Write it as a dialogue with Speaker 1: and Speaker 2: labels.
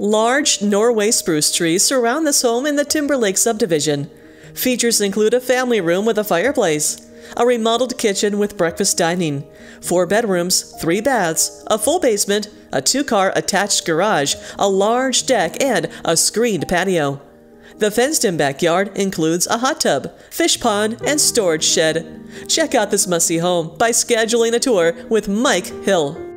Speaker 1: Large Norway spruce trees surround this home in the Timberlake subdivision. Features include a family room with a fireplace, a remodeled kitchen with breakfast dining, four bedrooms, three baths, a full basement, a two car attached garage, a large deck, and a screened patio. The fenced in backyard includes a hot tub, fish pond, and storage shed. Check out this must home by scheduling a tour with Mike Hill.